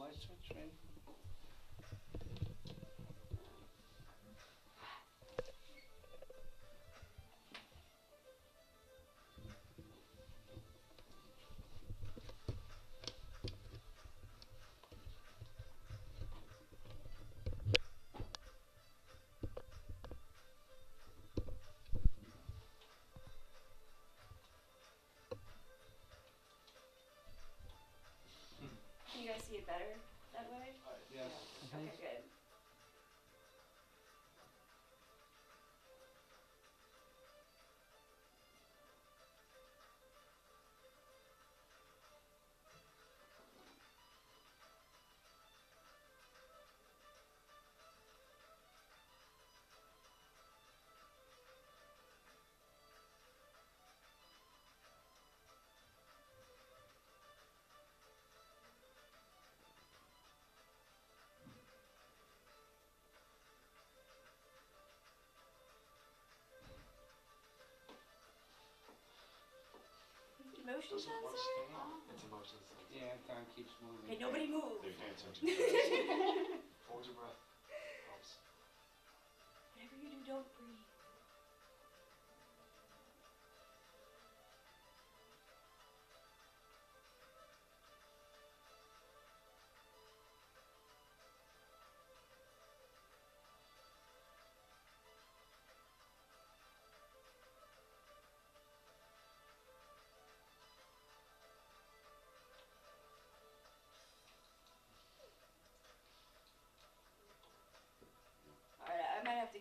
light switch, better that way? Uh, yes. Okay, good. Motion Doesn't work sensor? staying. It's emotion sensor. Yeah, time keeps moving. Okay, nobody move. They're paying attention. Hold your breath.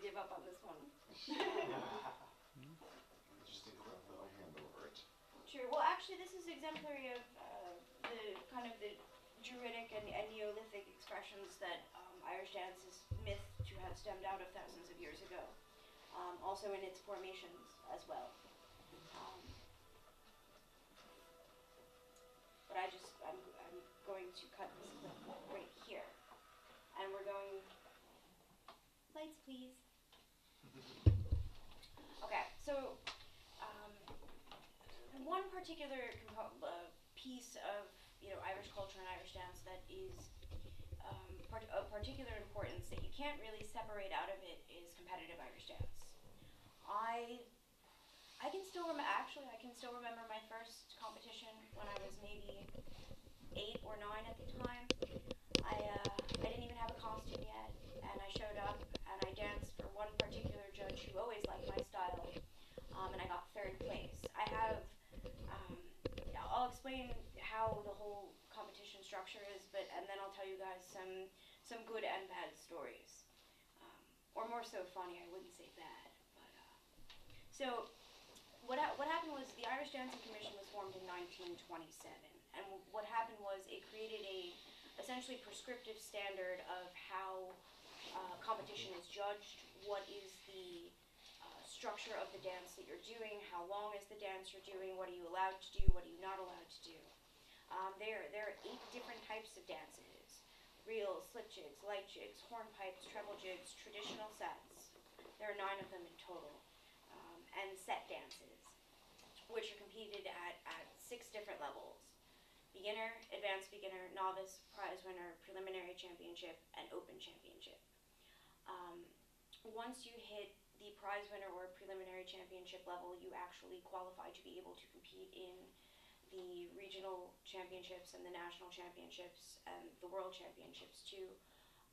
Give up on this one. Just need to wrap my hand over it. Sure. Well, actually, this is exemplary of uh, the kind of the Druidic and, and Neolithic expressions that um, Irish dance is myth to have stemmed out of thousands of years ago. Um, also in its formations as well. Um, but I just I'm, I'm going to cut this clip right here, and we're going. Lights, please. So. Um, one particular uh, piece of you know Irish culture and Irish dance that is um, part- of particular importance that you can't really separate out of it is competitive Irish dance. I I can still remember actually I can still remember my first competition when I was maybe eight or nine at the time. I uh, I didn't even have a costume yet, and I showed up and I danced for one particular judge who always um, and I got third place. I have um, I'll explain how the whole competition structure is, but and then I'll tell you guys some some good and bad stories, um, or more so funny. I wouldn't say bad, but uh, so what ha- what happened was the Irish Dancing Commission was formed in 1927, and what happened was it created a essentially prescriptive standard of how uh, competition is judged, what is the structure of the dance that you're doing, how long is the dance you're doing, what are you allowed to do, what are you not allowed to do. Um, there, there are eight different types of dances. Reels, slip jigs, light jigs, hornpipes, treble jigs, traditional sets. There are nine of them in total. Um, and set dances, which are competed at, at six different levels. Beginner, advanced beginner, novice, prize winner, preliminary championship, and open championship. Um, once you hit the prize winner or preliminary championship level, you actually qualify to be able to compete in the regional championships and the national championships and the world championships too,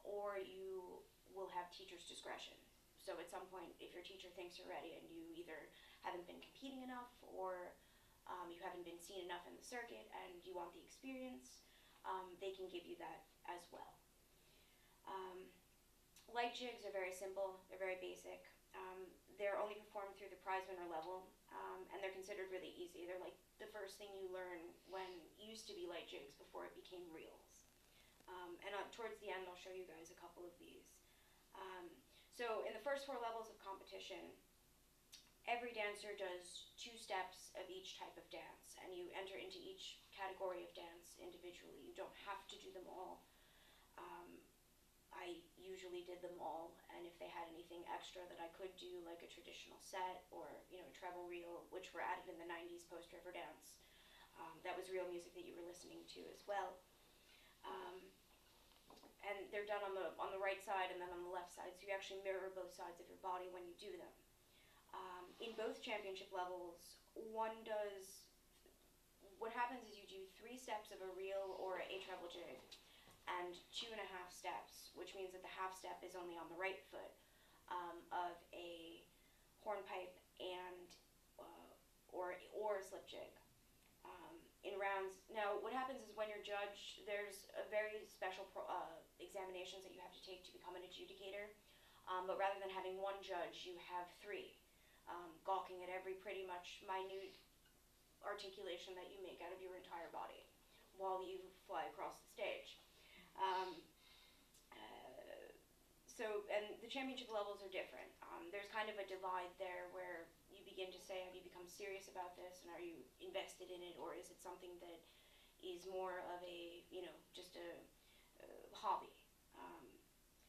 or you will have teacher's discretion. So at some point, if your teacher thinks you're ready and you either haven't been competing enough or um, you haven't been seen enough in the circuit and you want the experience, um, they can give you that as well. Um, light jigs are very simple, they're very basic. Um, they're only performed through the prize winner level, um, and they're considered really easy. They're like the first thing you learn when used to be light jigs before it became reels. Um, and uh, towards the end, I'll show you guys a couple of these. Um, so in the first four levels of competition, every dancer does two steps of each type of dance, and you enter into each category of dance individually. You don't have to do them all. Um, I usually did them all, and if they had anything extra that I could do, like a traditional set or you know a treble reel, which were added in the '90s post Riverdance, um, that was real music that you were listening to as well. Um, and they're done on the on the right side and then on the left side, so you actually mirror both sides of your body when you do them. Um, in both championship levels, one does. What happens is you do three steps of a reel or a treble jig, and two and a half steps, which means that the half step is only on the right foot um, of a hornpipe and uh, or or a slip jig um, in rounds. Now, what happens is when you're judged, there's a very special pro, uh, examinations that you have to take to become an adjudicator. Um, but rather than having one judge, you have three, um, gawking at every pretty much minute articulation that you make out of your entire body while you fly across the stage. Um, uh, so, and the championship levels are different. Um, there's kind of a divide there where you begin to say, have you become serious about this and are you invested in it or is it something that is more of a, you know, just a, a hobby um,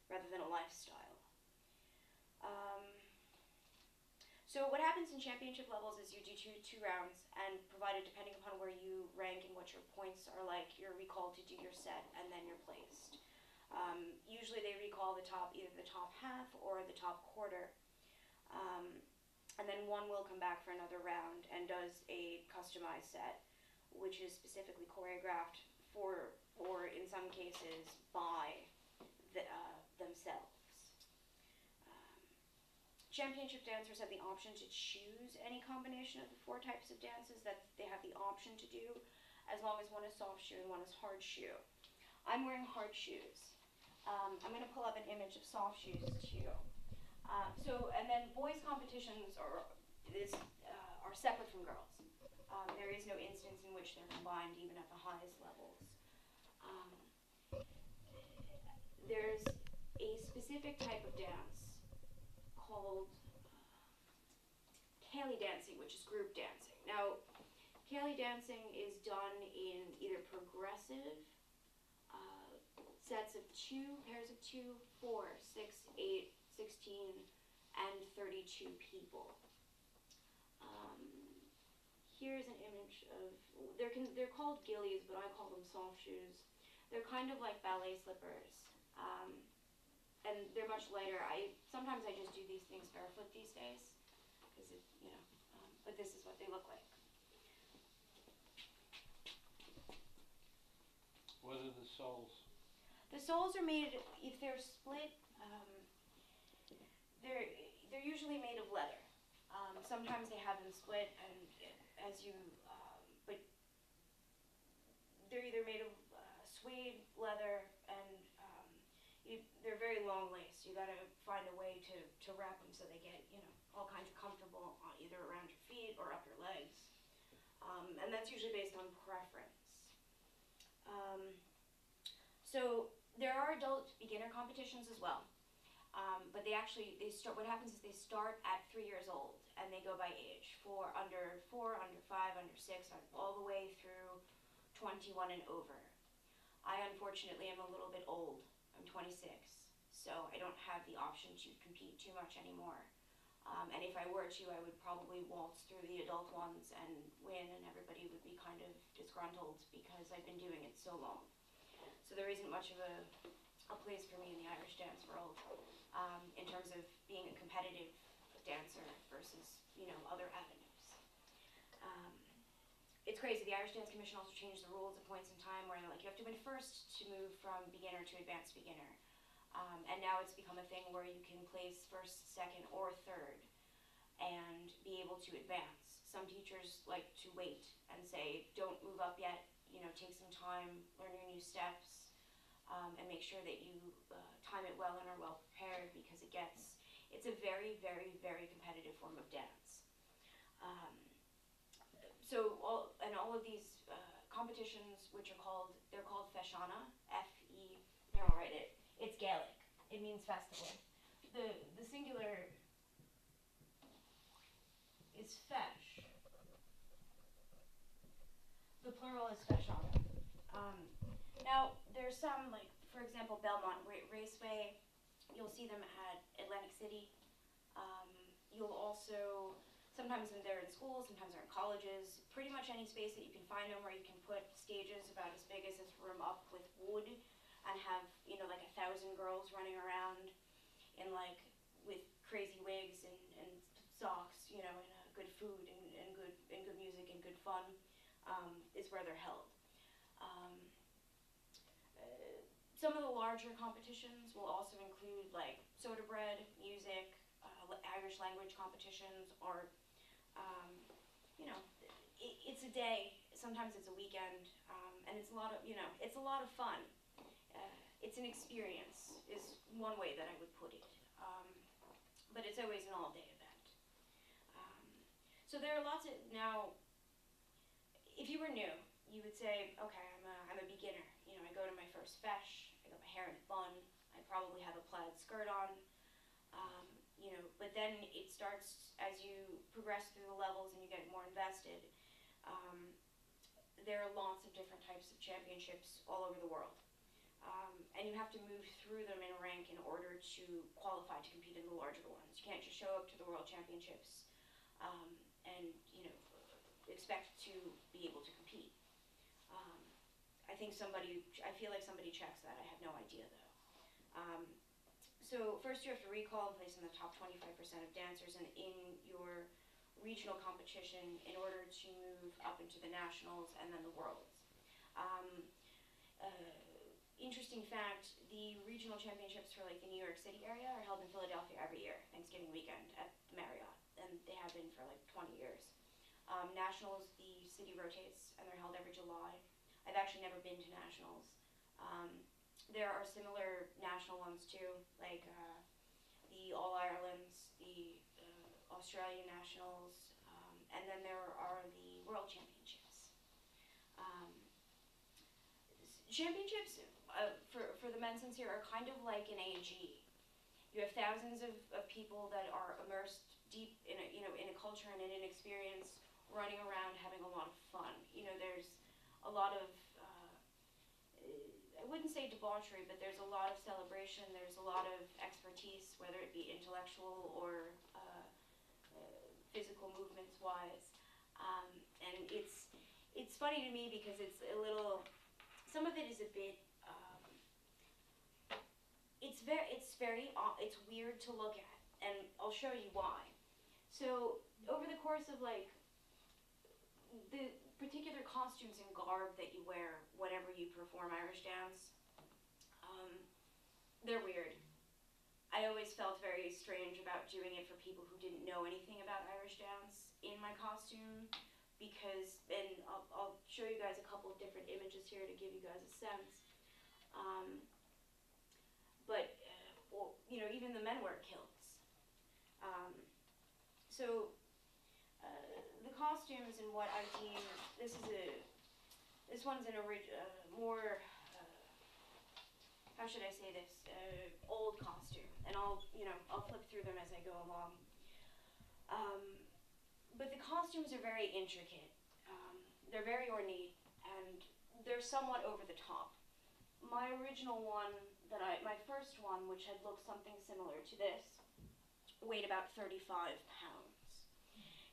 rather than a lifestyle? Um, so what happens in championship levels is you do two, two rounds and provided depending upon where you rank and what your points are like, you're recalled to do your set and then you're placed. Um, usually they recall the top, either the top half or the top quarter. Um, and then one will come back for another round and does a customized set, which is specifically choreographed for, or in some cases, by the, uh, themselves. Championship dancers have the option to choose any combination of the four types of dances that they have the option to do, as long as one is soft shoe and one is hard shoe. I'm wearing hard shoes. Um, I'm going to pull up an image of soft shoes too. Uh, so, and then boys' competitions are uh, are separate from girls. Um, there is no instance in which they're combined, even at the highest levels. Um, there's a specific type of dance called Ceilidh dancing, which is group dancing. Now, Ceilidh dancing is done in either progressive uh, sets of two, pairs of two, four, six, eight, 16, and 32 people. Um, here's an image of, they're, con- they're called gillies, but I call them soft shoes. They're kind of like ballet slippers. Um, and they're much lighter. I sometimes I just do these things barefoot these days, because it, you know. Um, but this is what they look like. What are the soles? The soles are made if they're split. Um, they're they're usually made of leather. Um, sometimes they have them split, and as you, um, but they're either made of uh, suede leather, you, they're very long lace. You got to find a way to to wrap them so they get you know all kinds of comfortable on either around your feet or up your legs, um, and that's usually based on preference. Um, so there are adult beginner competitions as well. Um, but they actually they start. What happens is they start at three years old and they go by age four, under four, under five, under six, all the way through 21 and over. I unfortunately am a little bit old. I'm 26, so I don't have the option to compete too much anymore. Um, and if I were to, I would probably waltz through the adult ones and win, and everybody would be kind of disgruntled because I've been doing it so long. So there isn't much of a, a place for me in the Irish dance world um, in terms of being a competitive dancer versus you know other avenues. It's crazy. The Irish Dance Commission also changed the rules at points in time where they're like you have to win first to move from beginner to advanced beginner, um, and now it's become a thing where you can place first, second, or third, and be able to advance. Some teachers like to wait and say, "Don't move up yet. You know, take some time, learn your new steps." Um, and make sure that you uh, time it well and are well prepared because it gets it's a very very very competitive form of dance um, so all and all of these uh, competitions which are called they're called feiseanna f-e here i'll write it it's gaelic it means festival. The the singular is feis. The plural is feiseanna um, now, there's some, like, for example, Belmont Ra- Raceway, you'll see them at Atlantic City. Um, you'll also, sometimes they're in schools, sometimes they're in colleges, pretty much any space that you can find them where you can put stages about as big as this room up with wood and have you know like a thousand girls running around in like with crazy wigs and, and socks, you know, and uh, good food and, and good and good music and good fun um, is where they're held. Um, uh, some of the larger competitions will also include like soda bread, music, uh, Irish language competitions, art. Um, you know, it, it's a day. Sometimes it's a weekend, um, and it's a lot of you know, it's a lot of fun. Uh, it's an experience, is one way that I would put it. Um, but it's always an all-day event. Um, so there are lots of now. If you were new, you would say, okay, I'm a, I'm a beginner. You know, I go to my first feis. I got my hair in a bun. I probably have a plaid skirt on. Um, you know, but then it starts as you progress through the levels and you get more invested. Um, there are lots of different types of championships all over the world. Um, and you have to move through them in rank in order to qualify to compete in the larger ones. You can't just show up to the world championships um, and you know expect to be able to compete. Um, I think somebody, I feel like somebody checks that. I have no idea though. So first you have to recall and place in the top 25% of dancers and in your regional competition in order to move up into the nationals and then the worlds. Um, uh, interesting fact, the regional championships for like the New York City area are held in Philadelphia every year, Thanksgiving weekend at the Marriott, and they have been for like 20 years. Um, nationals, the city rotates, and they're held every July. I've actually never been to nationals. Um, there are similar national ones too, like uh, the All Irelands, the uh, Australian nationals, um, and then there are the World Championships. Um, championships uh, for for the men's here are kind of like an AG. You have thousands of, of people that are immersed deep in a you know in a culture and in an experience, running around having a lot of fun. You know, there's a lot of I wouldn't say debauchery, but there's a lot of celebration. There's a lot of expertise, whether it be intellectual or uh, uh, physical movements wise. Um, and it's it's funny to me because it's a little. Some of it is a bit. Um, it's very it's very it's weird to look at, and I'll show you why. So over the course of like the particular costumes and garb that you wear whenever you perform Irish dance, um, they're weird. I always felt very strange about doing it for people who didn't know anything about Irish dance in my costume because, and I'll, I'll show you guys a couple of different images here to give you guys a sense. Um, but, uh, well, you know, even the men wear kilts. Um, so costumes and what I deem this is a this one's an original uh, more uh, how should I say this uh, old costume, and I'll you know I'll flip through them as I go along. Um, but the costumes are very intricate. Um, they're very ornate and they're somewhat over the top. My original one that I my first one, which had looked something similar to this, weighed about 35 pounds.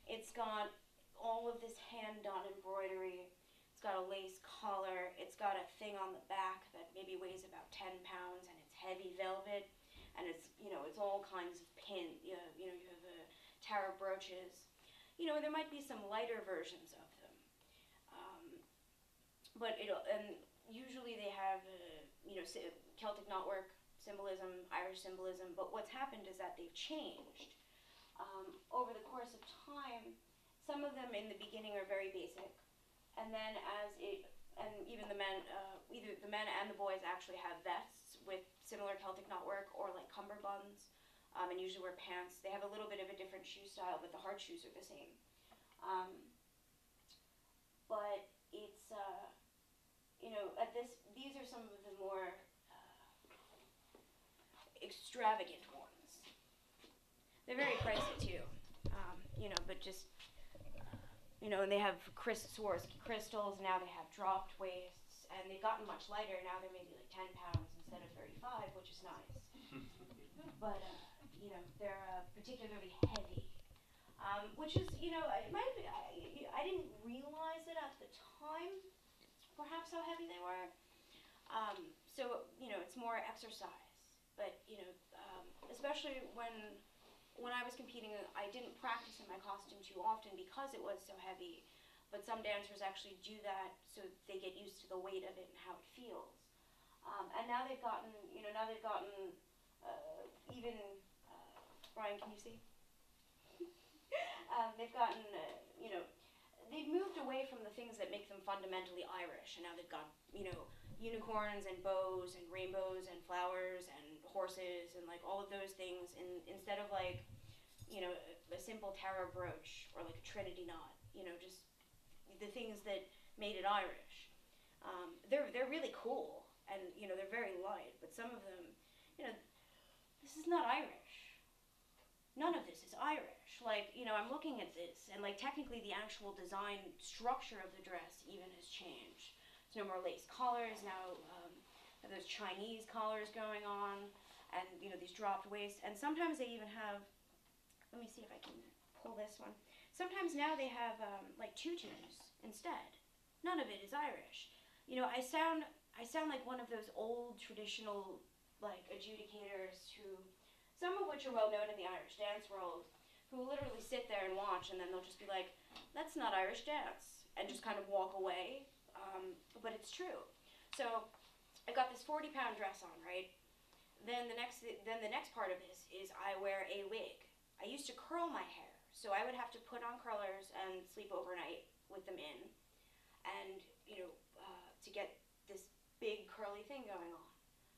It's got all of this hand done embroidery. It's got a lace collar. It's got a thing on the back that maybe weighs about 10 pounds and it's heavy velvet. And it's, you know, it's all kinds of pin, you know, you, have the Tara brooches. You know, there might be some lighter versions of them. Um, but it'll, and usually they have, uh, you know, Celtic knotwork symbolism, Irish symbolism. But what's happened is that they've changed. Um, over the course of time, some of them in the beginning are very basic, and then as it and even the men, uh, either the men and the boys actually have vests with similar Celtic knotwork or like cummerbunds, um, and usually wear pants. They have a little bit of a different shoe style, but the hard shoes are the same. Um, but it's uh, you know at this these are some of the more uh, extravagant ones. They're very pricey too, um, you know, but just you know, and they have Chris Swarovski crystals. Now they have dropped waists, and they've gotten much lighter. Now they're maybe like 10 pounds instead of 35, which is nice. but uh, you know, they're uh, particularly heavy, um, which is you know, it might be, I, I didn't realize it at the time, perhaps how heavy they were. Um, so you know it's more exercise. But you know, um, especially when when I was competing, I didn't practice in my costume too often because it was so heavy. But some dancers actually do that so they get used to the weight of it and how it feels. Um, and now they've gotten, you know, now they've gotten uh, even. Uh, can you see? um, they've gotten, uh, you know, they've moved away from the things that make them fundamentally Irish, and now they've got, you know, unicorns and bows and rainbows and flowers and horses and like all of those things, and instead of like, you know, a, simple tara brooch or like a trinity knot, you know, just the things that made it Irish. Um, they're they're really cool, and you know they're very light, but some of them, you know, this is not Irish. None of this is Irish. Like you know, I'm looking at this, and like technically the actual design structure of the dress even has changed. There's no more lace collars now. Um, Chinese collars going on, and you know these dropped waists, and sometimes they even have. Let me see if I can pull this one. Sometimes now they have um, like tutus instead. None of it is Irish. You know, I sound I sound like one of those old traditional like adjudicators who some of which are well known in the Irish dance world, who literally sit there and watch and then they'll just be like, That's not Irish dance and just kind of walk away. Um, but it's true. So I got this forty pound dress on, right? Then the next then the next part of this is I wear a wig. I used to curl my hair. So I would have to put on curlers and sleep overnight with them in, and you know, uh, to get this big curly thing going on.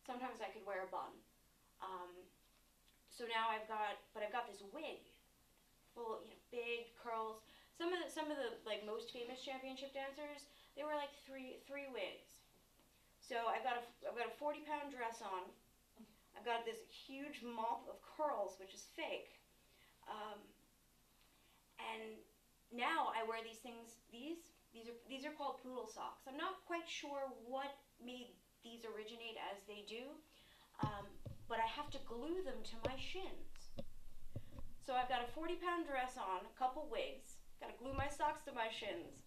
Sometimes I could wear a bun. Um, so now I've got, but I've got this wig, full, you know, big curls. Some of the, some of the like most famous championship dancers, they were like three three wigs. So I've got a I've got a forty pound dress on. I've got this huge mop of curls, which is fake. Um, and now I wear these things. These these are these are called poodle socks. I'm not quite sure what made these originate as they do, um, but I have to glue them to my shins. So I've got a 40 pound dress on, a couple wigs, got to glue my socks to my shins,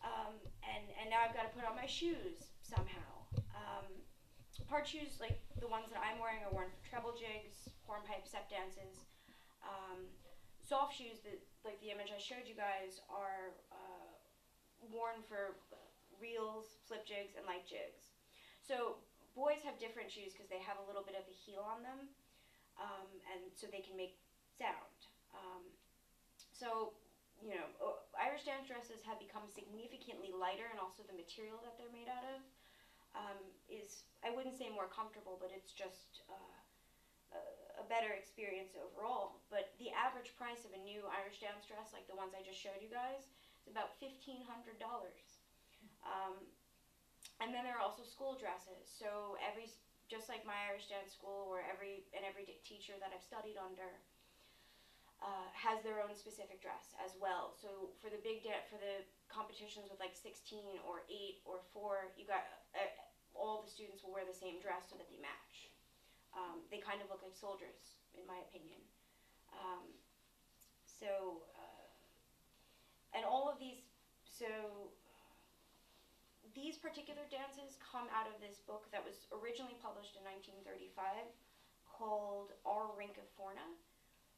um, and and now I've got to put on my shoes somehow. Um, part shoes like the ones that I'm wearing are worn for treble jigs, hornpipe, step dances. Um, soft shoes that like the image I showed you guys are uh, worn for reels, slip jigs, and light jigs. So boys have different shoes because they have a little bit of a heel on them, um, and so they can make sound. Um, so you know, Irish dance dresses have become significantly lighter, and also the material that they're made out of um, is I wouldn't say more comfortable, but it's just uh, a better experience overall. But the average price of a new Irish dance dress, like the ones I just showed you guys, is about fifteen hundred dollars. Um, and then there are also school dresses. So every, just like my Irish dance school, or every and every teacher that I've studied under. Uh, has their own specific dress as well. So for the big da- for the competitions with like 16 or 8 or 4, you got uh, all the students will wear the same dress so that they match. Um, they kind of look like soldiers, in my opinion. Um, so, uh, and all of these, so these particular dances come out of this book that was originally published in 1935 called Our Rinka Forna,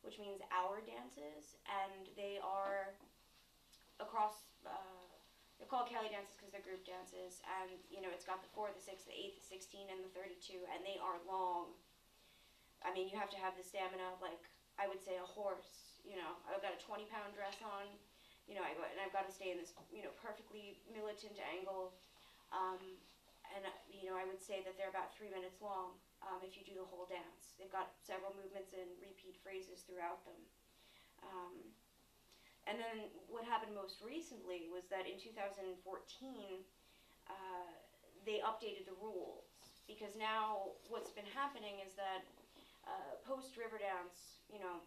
which means our dances, and they are across. Uh, they're called Ceilidh dances because they're group dances, and you know it's got the four, the six, the eight, the sixteen, and the thirty-two, and they are long. I mean, you have to have the stamina, like I would say a horse. You know, I've got a 20 pound dress on. You know, I go, and I've got to stay in this, you know, perfectly militant angle. Um, and you know, I would say that they're about three minutes long um, if you do the whole dance. They've got several movements and repeat phrases throughout them. Um, and then what happened most recently was that in 2014, uh, they updated the rules. Because now what's been happening is that uh, post Riverdance, you know,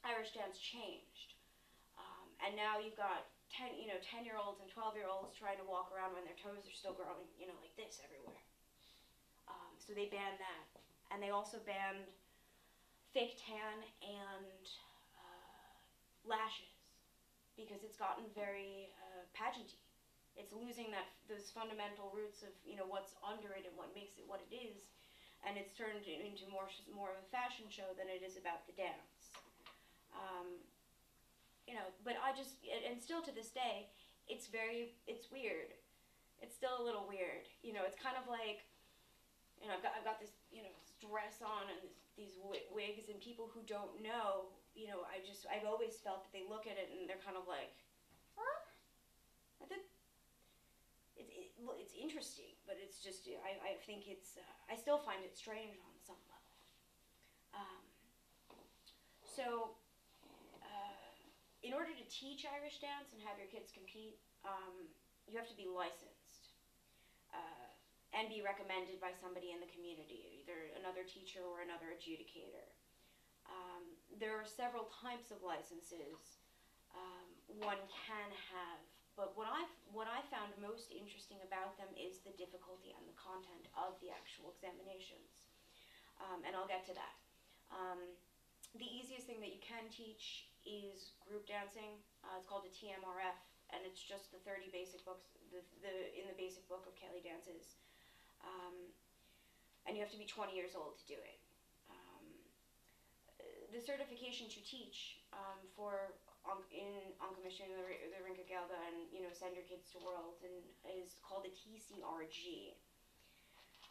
Irish dance changed, um, and now you've got ten, you know, ten year olds and twelve year olds trying to walk around when their toes are still growing, you know, like this everywhere. Um, so they banned that, and they also banned fake tan and lashes because it's gotten very uh, pageanty. It's losing that those fundamental roots of you know what's under it and what makes it what it is, and it's turned into more more of a fashion show than it is about the dance. Um, you know, but I just and still to this day, it's very it's weird. It's still a little weird. You know, it's kind of like you know I've got I've got this you know dress on and this, these wi- wigs and people who don't know you know I just I've always felt that they look at it and they're kind of like, huh? I think it's it, well, it's interesting, but it's just I, I think it's uh, I still find it strange on some level. Um, so, uh, in order to teach Irish dance and have your kids compete, um, you have to be licensed uh, and be recommended by somebody in the community, either another teacher or another adjudicator. There are several types of licenses um, one can have but what I what I found most interesting about them is the difficulty and the content of the actual examinations, um, and I'll get to that. Um, the easiest thing that you can teach is group dancing. Uh, it's called a TMRF, and it's just the 30 basic books, the, the in the basic book of Ceilidh dances, um, and you have to be 20 years old to do it. The certification to teach um, for on, in on commission the, the Rinka Gelga and you know send your kids to world and is called a TCRG.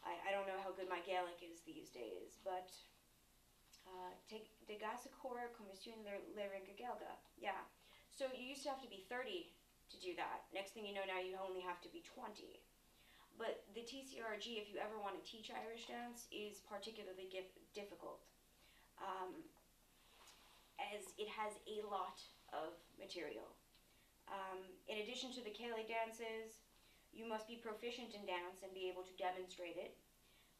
I, I don't know how good my Gaelic is these days, but uh, de Gasacor Commission Le Rinka Gelga. Yeah. So you used to have to be 30 to do that. Next thing you know, now you only have to be 20. But the TCRG, if you ever want to teach Irish dance, is particularly difficult. Um, as it has a lot of material. Um, in addition to the Ceilidh dances, you must be proficient in dance and be able to demonstrate it.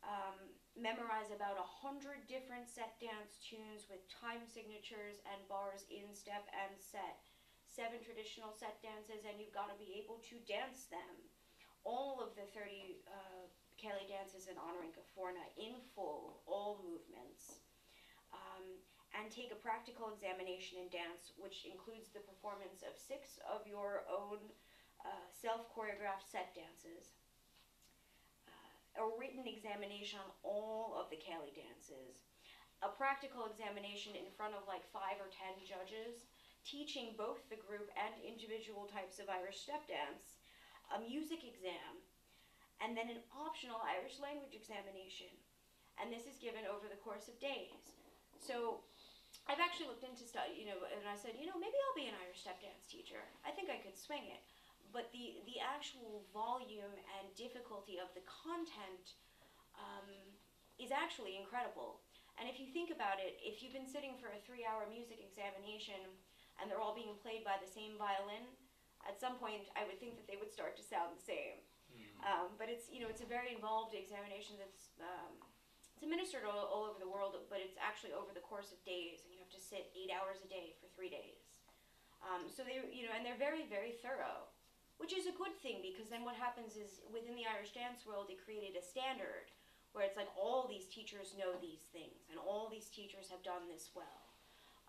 Um, memorize about a hundred different set dance tunes with time signatures and bars in step and set. Seven traditional set dances, and you've got to be able to dance them. All of the 30 uh, dances in honoring Kaforna in full, all movements. Um, and take a practical examination in dance, which includes the performance of six of your own uh, self choreographed set dances, uh, a written examination on all of the Ceilidh dances, a practical examination in front of like five or ten judges, teaching both the group and individual types of Irish step dance, a music exam, and then an optional Irish language examination. And this is given over the course of days. So I've actually looked into stuff, you know, and I said, you know, maybe I'll be an Irish step dance teacher. I think I could swing it. But the, the actual volume and difficulty of the content um, is actually incredible. And if you think about it, if you've been sitting for a three hour music examination and they're all being played by the same violin, at some point I would think that they would start to sound the same. Mm. Um, but it's, you know, it's a very involved examination that's. Um, it's administered all, all, over the world, but it's actually over the course of days, and have to sit eight hours a day for three days. Um, so they, you know, and they're very, very thorough, which is a good thing because then what happens is within the Irish dance world, it created a standard where it's like all these teachers know these things, and all these teachers have done this well,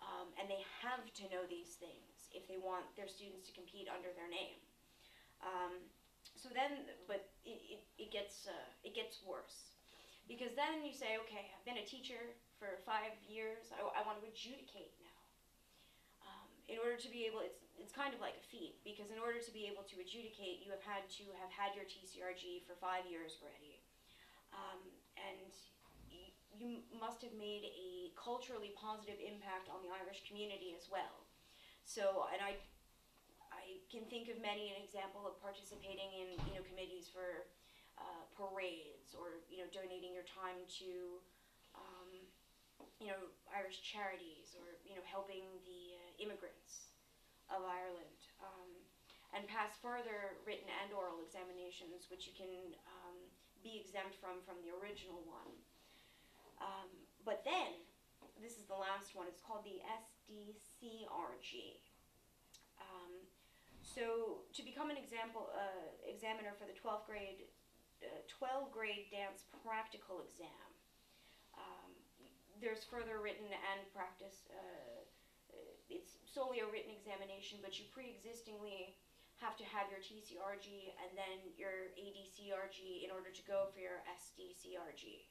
um, and they have to know these things if they want their students to compete under their name. Um, so then, but it, it, it gets uh, it gets worse because then you say, okay, I've been a teacher for five years. I, I want to adjudicate now. Um, in order to be able, it's, it's kind of like a feat because in order to be able to adjudicate, you have had to have had your TCRG for five years already. Um, and you must have made a culturally positive impact on the Irish community as well. So, and I, I can think of many an example of participating in you know committees for uh, parades or you know donating your time to um, you know Irish charities or you know helping the uh, immigrants of Ireland um, and pass further written and oral examinations which you can um, be exempt from from the original one um, but then this is the last one it's called the SDCRG um, so to become an example uh, examiner for the 12th grade uh, 12 grade dance practical exam. There's further written and practice. Uh, uh, it's solely a written examination, but you pre-existingly have to have your TCRG and then your ADCRG in order to go for your SDCRG.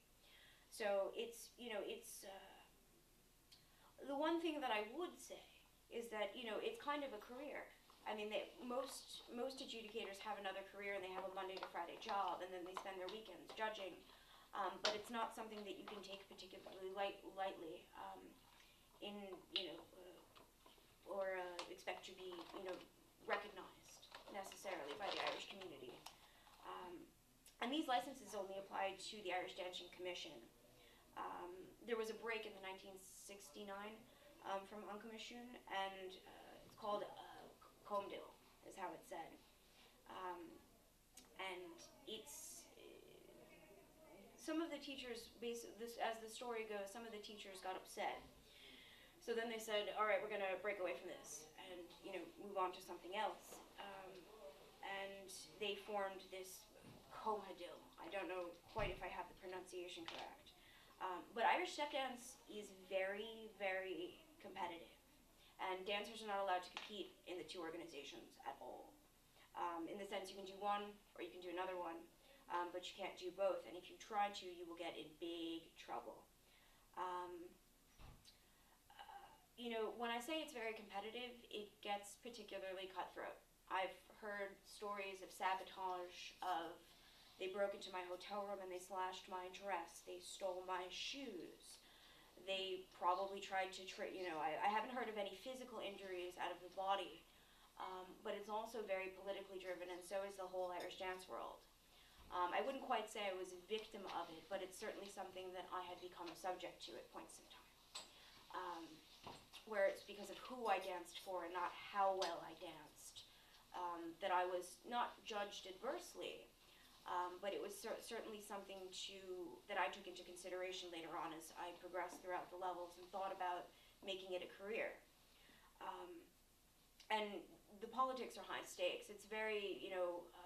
So it's you know it's uh, the one thing that I would say is that you know it's kind of a career. I mean, they, most most adjudicators have another career and they have a Monday to Friday job, and then they spend their weekends judging. Um, but it's not something that you can take particularly light, lightly um, in you know uh, or uh, expect to be you know recognized necessarily by the Irish community. Um, and these licenses only applied to the Irish Dancing Commission. Um, there was a break in the 1969 um, from Uncommission, and uh, it's called uh, Comhdháil, is how it's said. Um, and it's some of the teachers, as the story goes, some of the teachers got upset. So then they said, "All right, we're going to break away from this and you know move on to something else." Um, and they formed this Comhdháil. I don't know quite if I have the pronunciation correct. Um, but Irish step dance is very, very competitive, and dancers are not allowed to compete in the two organizations at all. Um, in the sense, you can do one or you can do another one, um, but you can't do both. And if you try to, you will get in big trouble. Um, uh, you know, when I say it's very competitive, it gets particularly cutthroat. I've heard stories of sabotage, of they broke into my hotel room and they slashed my dress, they stole my shoes, they probably tried to, tri- you know, I, I haven't heard of any physical injuries out of the body, um, but it's also very politically driven, and so is the whole Irish dance world. Um, I wouldn't quite say I was a victim of it, but it's certainly something that I had become a subject to at points in time. Um, where it's because of who I danced for and not how well I danced um, that I was not judged adversely, um, but it was cer- certainly something to that I took into consideration later on as I progressed throughout the levels and thought about making it a career. Um, and the politics are high stakes. It's very, you know, uh,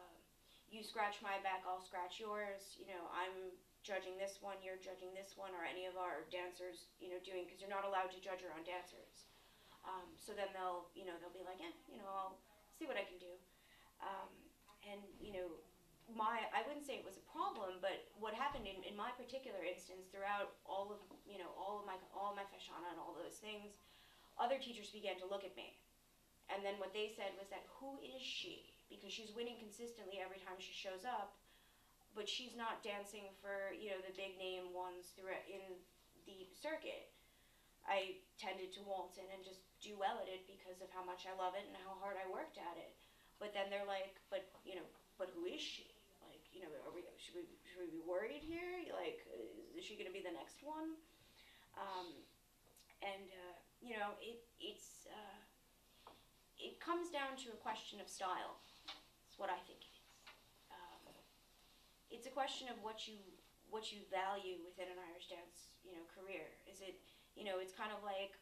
you scratch my back, I'll scratch yours. You know, I'm judging this one, you're judging this one, or any of our dancers, you know, doing because you're not allowed to judge your own dancers. Um, so then they'll, you know, they'll be like, eh, you know, I'll see what I can do. Um, and you know, my I wouldn't say it was a problem, but what happened in, in my particular instance throughout all of you know all of my all of my feiseanna and all those things, other teachers began to look at me, and then what they said was that who is she? Because she's winning consistently every time she shows up, but she's not dancing for you know the big name ones throughout in the circuit. I tended to waltz in and just do well at it because of how much I love it and how hard I worked at it. But then they're like, but you know, but who is she? Like, you know, are we should we should we be worried here? Like, is she going to be the next one? Um, and uh, you know, it it's uh, it comes down to a question of style. What I think it is. Um, it's a question of what you what you value within an Irish dance, you know, career. Is it, you know, it's kind of like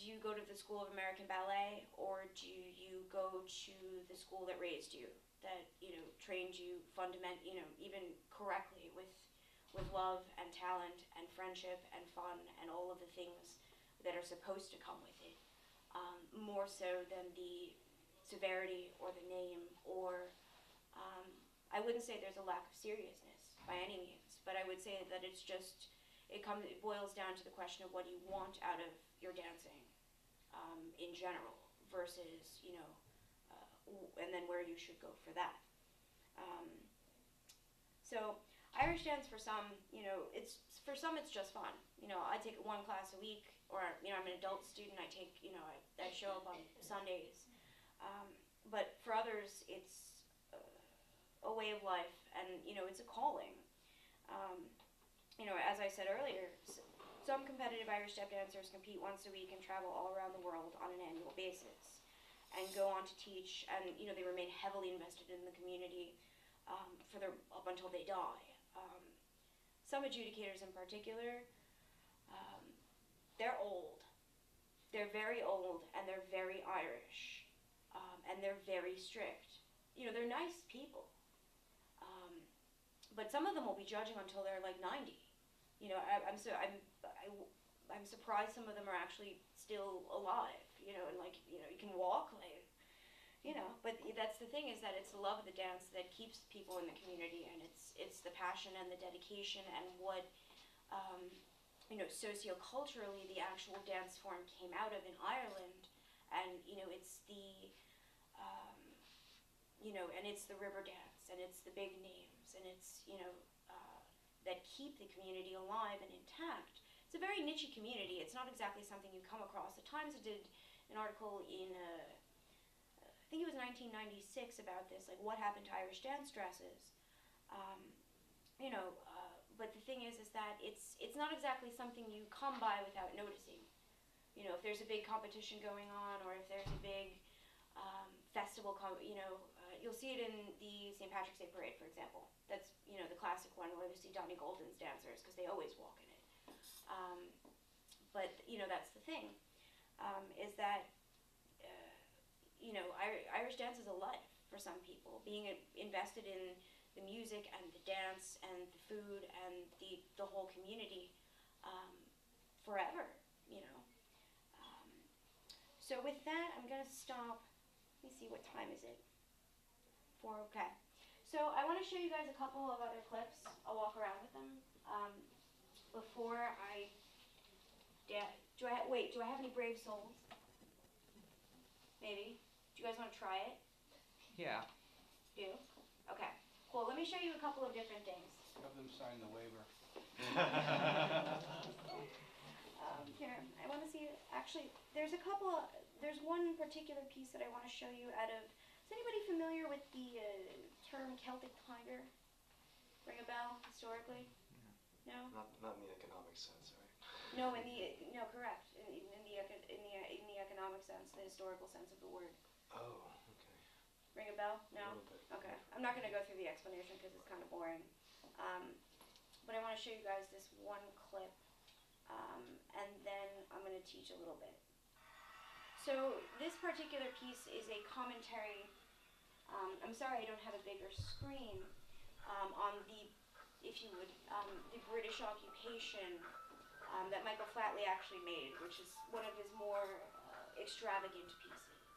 do you go to the School of American Ballet or do you go to the school that raised you, that you know trained you fundament, you know, even correctly with with love and talent and friendship and fun and all of the things that are supposed to come with it, um, more so than the severity or the name or um, I wouldn't say there's a lack of seriousness by any means, but I would say that it's just it comes it boils down to the question of what you want out of your dancing um, in general versus you know uh, and then where you should go for that. Um, so irish dance for some you know it's for some it's just fun. You know i take one class a week or you know i'm an adult student i take you know i, I show up on sundays um, but for others it's uh, a way of life and you know it's a calling. Um, you know as i said earlier some competitive Irish step dancers compete once a week and travel all around the world on an annual basis and go on to teach and you know they remain heavily invested in the community um, for up until they die. Um, some adjudicators in particular um, they're old. They're very old and they're very irish um, and they're very strict you know they're nice people um, but some of them will be judging until they're like 90 you know, I, I'm so I'm I, I'm surprised some of them are actually still alive. You know, and like you know, you can walk. Like, you know, but that's the thing is that it's the love of the dance that keeps people in the community, and it's it's the passion and the dedication and what, um, you know, socioculturally the actual dance form came out of in Ireland, and you know it's the, you know, and it's the Riverdance, and it's the big names, and it's you know, uh, that keep the community alive and intact. It's a very niche community. It's not exactly something you come across. The Times did an article in. Uh, I think it was 1996 about this, like what happened to Irish dance dresses. Um, you know, uh, but the thing is, is that it's it's not exactly something you come by without noticing. You know, if there's a big competition going on, or if there's a big um, festival, you know, you'll see it in the St. Patrick's Day parade, for example. That's you know the classic one where you see Donny Golden's dancers because they always walk in it. Um, but you know that's the thing, um, is that you know, Irish dance is a life for some people. Being invested in the music and the dance and the food and the, the whole community um, forever, you know. Um, so with that, I'm going to stop. Let me see, what time is it? Four, okay. So I want to show you guys a couple of other clips. I'll walk around with them. Um, before I, yeah, do I, wait, do I have any brave souls? Maybe. Do you guys want to try it? Yeah. Do? Okay. Cool. Let me show you a couple of different things. Have them sign the waiver. um, here, I want to see. Actually, there's a couple. There's one particular piece that I want to show you out of. Is anybody familiar with the uh, term Celtic tiger? Ring a bell historically? No. Not, not in the economic sense, right? No, in the no, correct. In, in the in the in the economic sense, the historical sense of the word. Oh, okay. Ring a bell? No? bit. Okay. I'm not going to go through the explanation because it's kind of boring. Um, but I want to show you guys this one clip, um, and then I'm going to teach a little bit. So this particular piece is a commentary. Um, I'm sorry I don't have a bigger screen um, on the, if you would, um, the British occupation um, that Michael Flatley actually made, which is one of his more uh, extravagant pieces.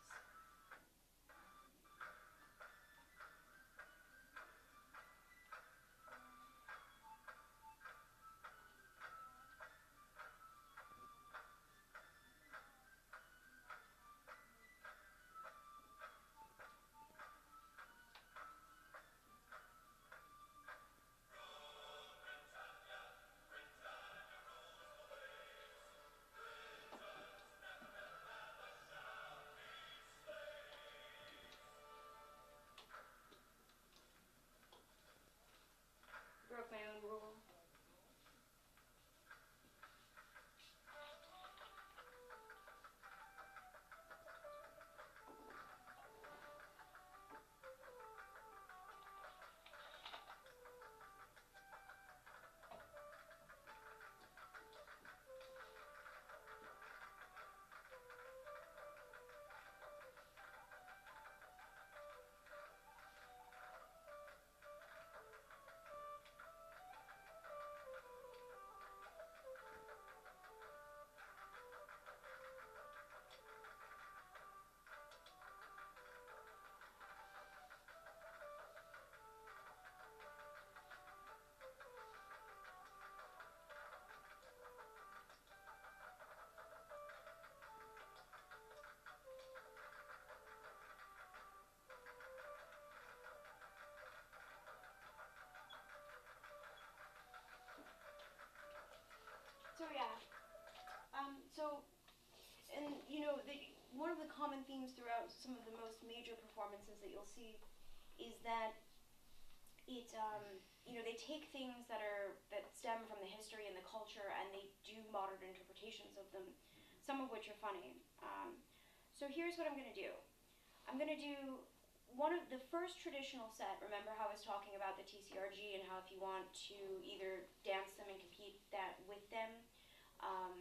So yeah, um, so, and you know, the, one of the common themes throughout some of the most major performances that you'll see is that it, um, you know, they take things that are that stem from the history and the culture, and they do modern interpretations of them, some of which are funny. Um, so here's what I'm gonna do. I'm gonna do one of the first traditional set. Remember how I was talking about the TCRG and how if you want to either dance them and compete that with them, um,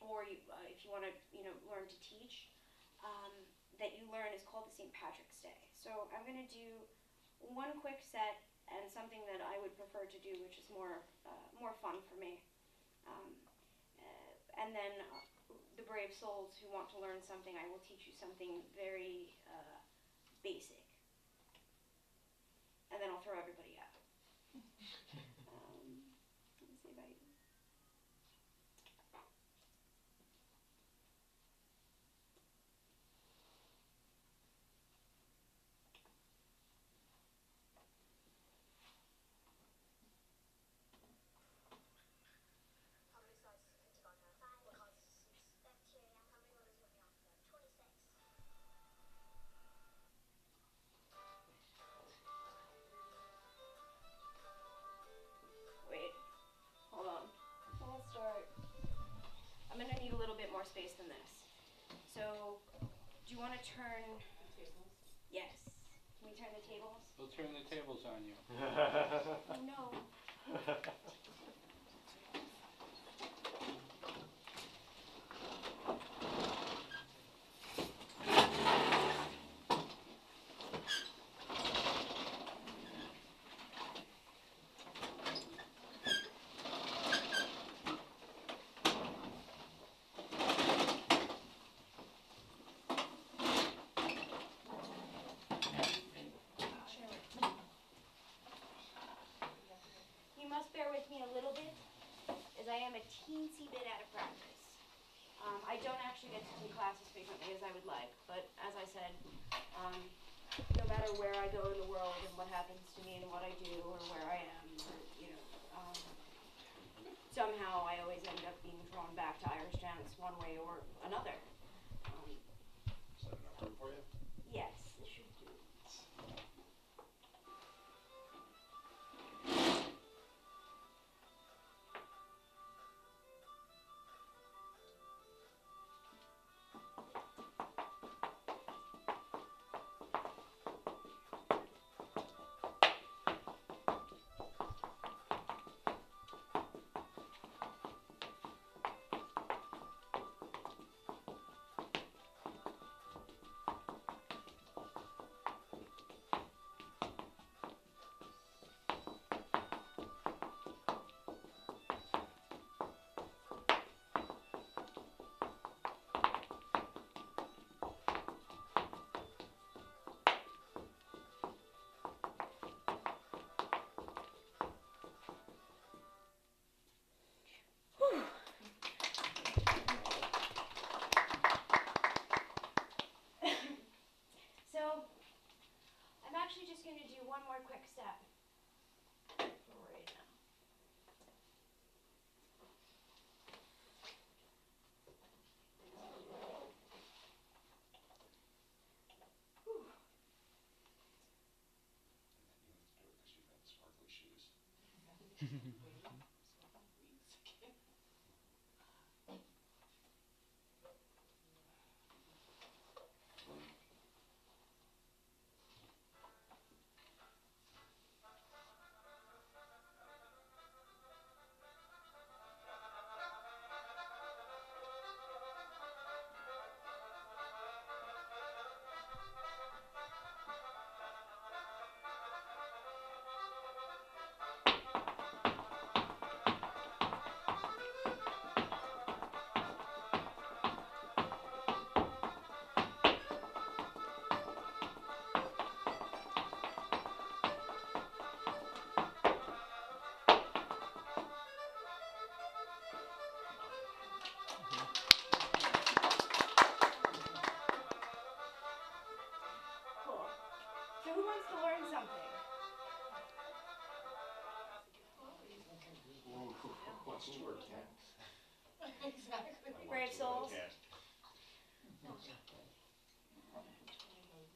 or you, uh, if you want to, you know, learn to teach, um, that you learn is called the St. Patrick's Day. So I'm going to do one quick set and something that I would prefer to do, which is more uh, more fun for me. Um, uh, and then uh, the brave souls who want to learn something, I will teach you something very uh, basic. And then I'll throw everybody out. I am a teensy bit out of practice. Um, I don't actually get to do classes frequently as I would like, but as I said, um, no matter where I go in the world and what happens to me and what I do or where I am, or, you know, um, somehow I always end up being drawn back to Irish dance one way or another. Um, Is that for you? So, I'm actually just going to do one more quick step. for right now. Whew. wants to learn something? What's two or ten? Brave souls.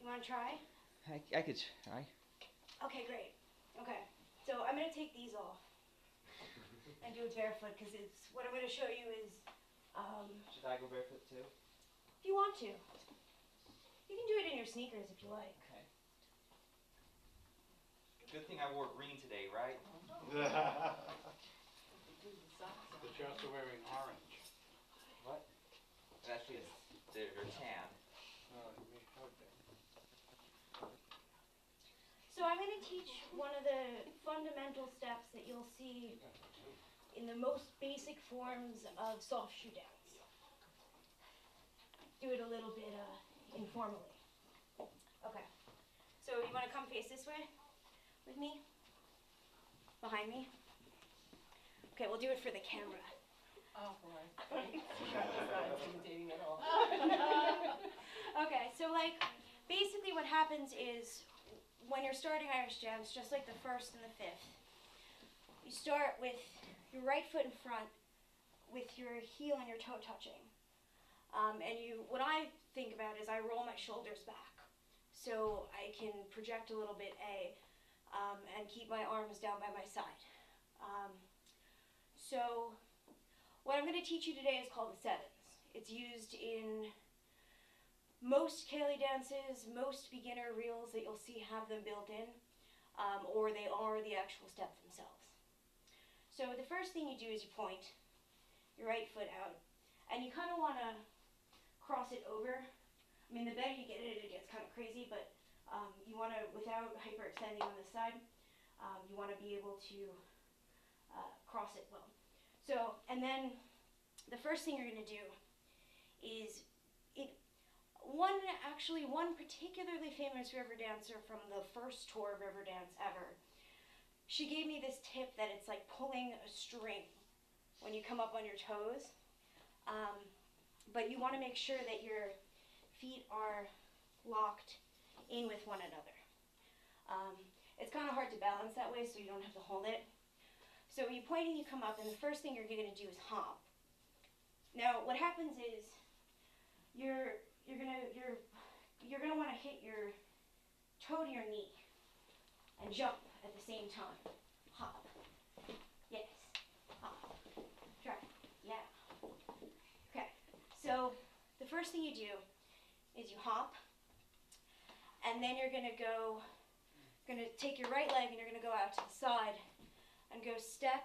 You want to try? I, I could try. Okay, great. Okay, so I'm gonna take these off and do it barefoot because it's what I'm gonna show you is, um, Should I go barefoot too? if you want to, you can do it in your sneakers if you like. Okay. Good thing I wore green today, right? But you're also wearing orange. What? Actually, it's, they're, they're tan. Oh, you mean- okay. So I'm gonna teach one of the fundamental steps that you'll see in the most basic forms of soft shoe dance. Do it a little bit uh, informally. Okay. So you want to come face this way with me? Behind me? Okay, we'll do it for the camera. Oh, boy. Not intimidating at all. Okay, so like basically what happens is when you're starting Irish jams, just like the first and the fifth, you start with your right foot in front with your heel and your toe touching. Um, and you, what I think about is I roll my shoulders back so I can project a little bit A um, and keep my arms down by my side. Um, so what I'm going to teach you today is called the sevens. It's used in most Ceilidh dances, most beginner reels that you'll see have them built in, um, or they are the actual steps themselves. So the first thing you do is you point your right foot out, and you kind of want to cross it over. I mean, the better you get it, it gets kind of crazy, but um, you want to, without hyperextending on this side, um, you want to be able to uh, cross it well. So, and then the first thing you're going to do is one actually one particularly famous river dancer from the first tour of Riverdance ever. She gave me this tip that it's like pulling a string when you come up on your toes. Um, but you want to make sure that your feet are locked in with one another. Um, it's kind of hard to balance that way, so you don't have to hold it. So you point and you come up, and the first thing you're going to do is hop. Now, what happens is you're you're gonna you're you're gonna want to hit your toe to your knee and jump at the same time. Hop. Yes. Hop. Try. Yeah. Okay. So the first thing you do is you hop, and then you're gonna go. Gonna take your right leg and you're gonna go out to the side and go step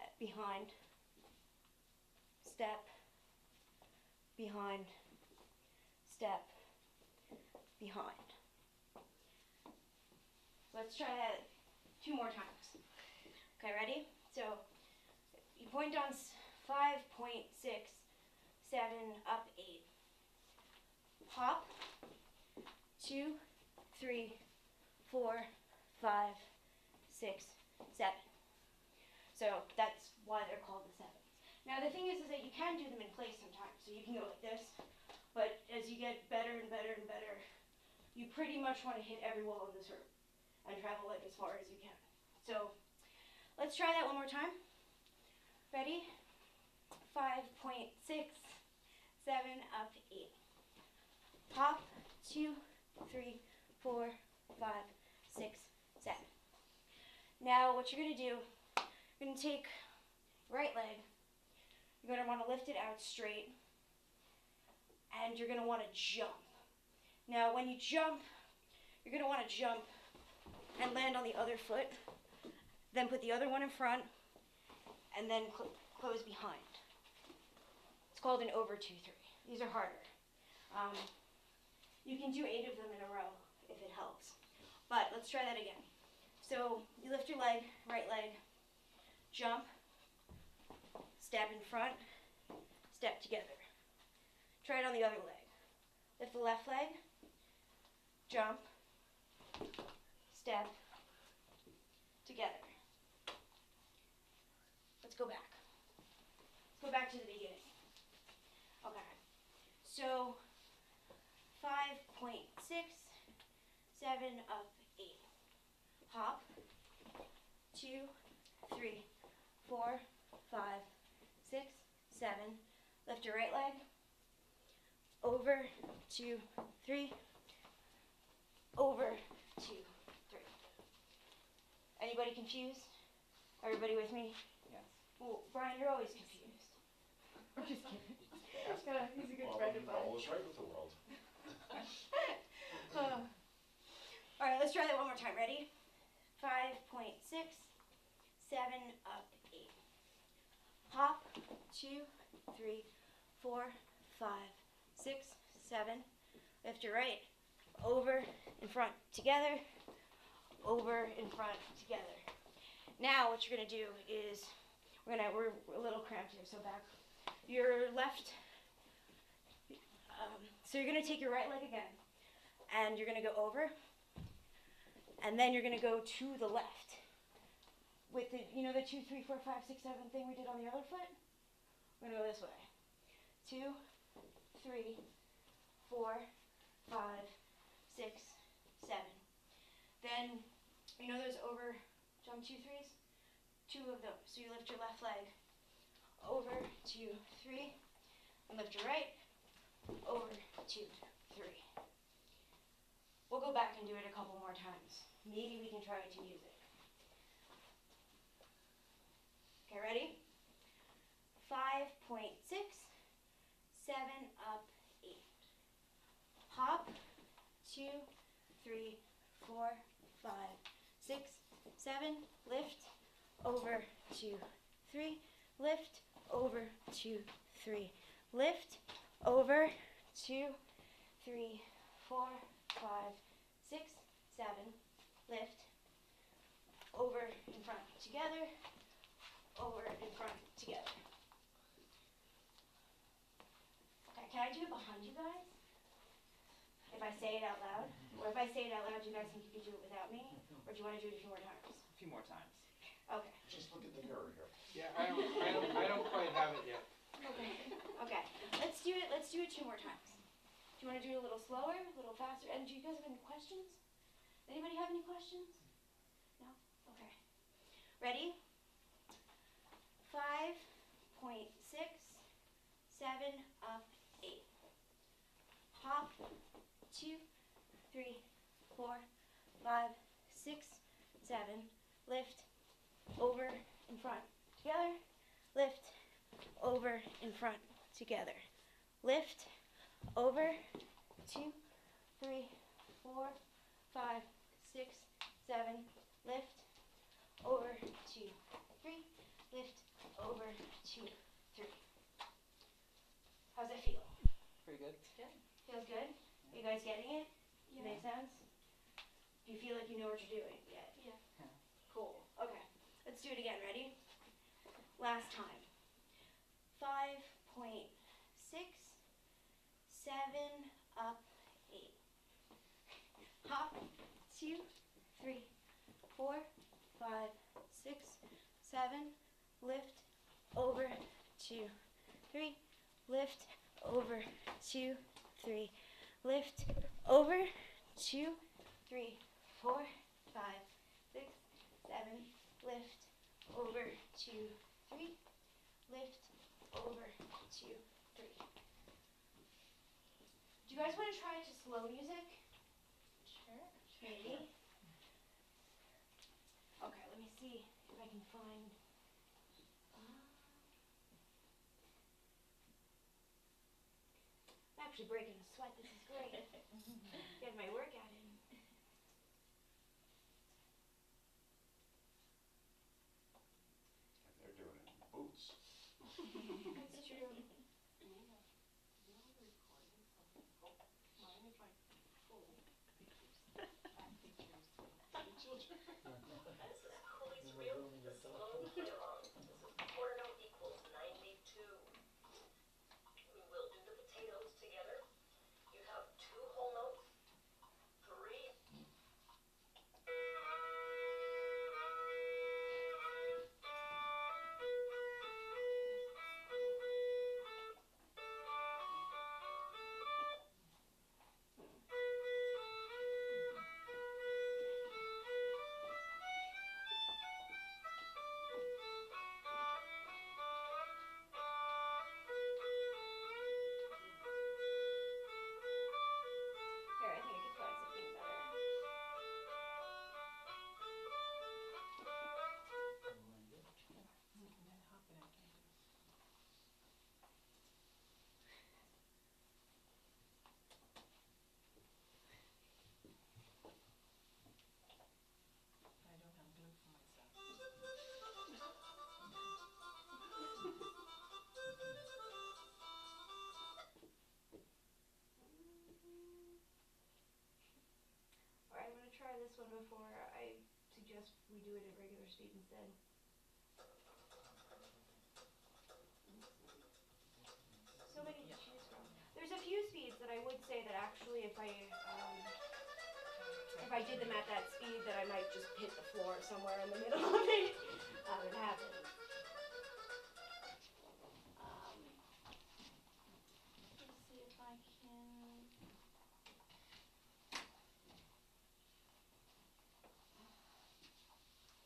uh, behind. Step behind, step, behind. Let's try that two more times. Okay, ready? So you point s- five, point six, seven, up eight. Hop, two, three, four, five, six, seven. So that's why they're called the sevens. Now the thing is, is that you can do them in place sometimes. So you can go like this, but as you get better and better and better, you pretty much want to hit every wall in this room and travel it as far as you can. So let's try that one more time. Ready? Five point six, seven, up, eight. Hop, two, three, four, five, six, seven. Now what you're gonna do, you're gonna take right leg, you're going to want to lift it out straight. And you're going to want to jump. Now, when you jump, you're going to want to jump and land on the other foot. Then put the other one in front. And then cl- close behind. It's called an over 2 3. These are harder. Um, you can do eight of them in a row if it helps. But let's try that again. So you lift your leg, right leg, jump, step in front, step together. Try it on the other leg. Lift the left leg, jump, step, together. Let's go back. Let's go back to the beginning. Okay. So, five point six, seven up, eight. Hop, two, three, four, five, six, seven. Lift your right leg. Over, two, three. Over, two, three. Anybody confused? Everybody with me? Yes. Well, Brian, you're always confused. I'm just kidding. He's a good Well, friend of mine. all is right with the world. Uh, all right, let's try that one more time. Ready? Five point six, seven up, eight. Hop, two, three, four, five, six, seven. Lift your right, over, in front, together, over, in front, together. Now what you're gonna do is we're gonna we're a little cramped here, so back. Your left. Um, so you're gonna take your right leg again and you're gonna go over, and then you're gonna go to the left. With the, you know, the two, three, four, five, six, seven thing we did on the other foot? We're gonna go this way. Two, three, four, five, six, seven. Then, you know those over jump two threes? Two of those. So you lift your left leg over, two, three, and lift your right, over, two, three. We'll go back and do it a couple more times. Maybe we can try it to music. Okay, ready? Five point six, seven up, eight. Hop, two, three, four, five, six, seven, lift, over, two, three, lift, over, two, three, lift, over, two, three, four, five, six, seven, lift, over, in front, together, over, in front, together. Okay, can I do it behind you guys? If I say it out loud? Or if I say it out loud, do you guys think you could do it without me? Or do you wanna do it a few more times? A few more times. Okay. Just look at the mirror here. Yeah, I don't, I don't, I don't quite have it yet. Okay. Okay. Let's do it. Let's do it two more times. Do you want to do it a little slower, a little faster? And do you guys have any questions? Anybody have any questions? No. Okay. Ready? Five point six, seven up, eight. Hop. Two, three, four, five, six, seven. Lift. Over in front. Together. Lift over in front together. Lift over two, three, four, five, six, seven. Lift over two, three. Lift over two, three. How's it feel? Pretty good. Feels good? Are you guys getting it? Does it Make sense? Do you feel like you know what you're doing yet? Yeah. Cool. Okay. Let's do it again. Ready? Last time. Five point six, seven up, eight. Hop, two, three, four, five, six, seven. Lift, over, two, three. Lift, over, two, three. Lift, over, two, three, four, five, six, seven. Lift, over, two, three. Lift, over, two, three. Do you guys want to try to slow music? Sure. Maybe. Okay, let me see if I can find. uh, I'm actually breaking a sweat. This say that actually if I um, if I did them at that speed, that I might just hit the floor somewhere in the middle of it. Um, it happens. Um, let's see if I can.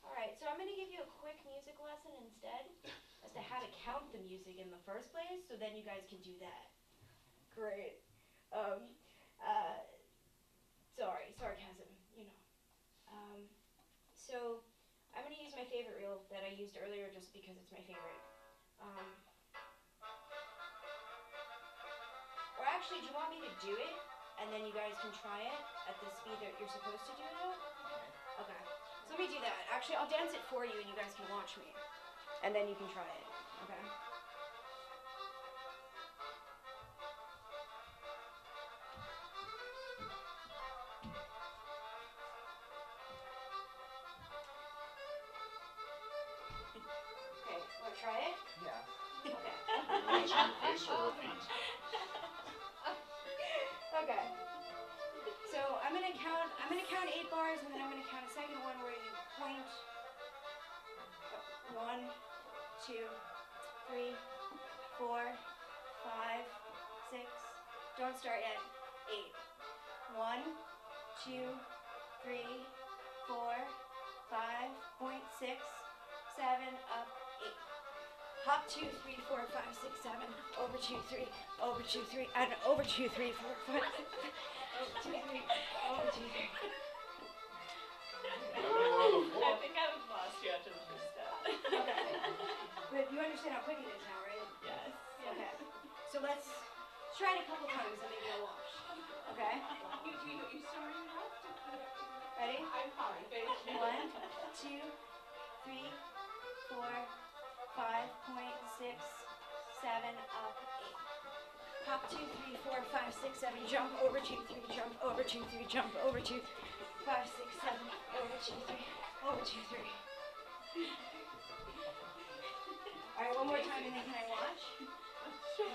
Alright, so I'm gonna give you a quick music lesson instead as to how to count the music in the first place, so then you guys can do that. Great. Um, uh, sorry, sarcasm, you know. Um, so I'm gonna use my favorite reel that I used earlier just because it's my favorite. Um, or actually, do you want me to do it and then you guys can try it at the speed that you're supposed to do it at? Okay. So let me do that. Actually, I'll dance it for you and you guys can watch me. And then you can try it. Okay, Don't start yet. Eight. One, two, three, four, five, point six, seven, up, eight. Hop two, three, four, five, six, seven. Over two, three. Over two, three. And over two, three, four, five. Over two, three. Over two, three. I think I was lost you after the first step. Okay. But you understand how quick it is now, right? Yes. Okay. So let's try it a couple times and maybe I'll watch. Okay? You, you, you it Ready? I'm fine. One, two, three, four, five, point six, seven, up, eight. Hop two, three, four, five, six, seven, jump over two, three, jump over two, three, jump over two, five, six, seven, over two, three, over two, three. Alright, one more time and then can I watch? Three,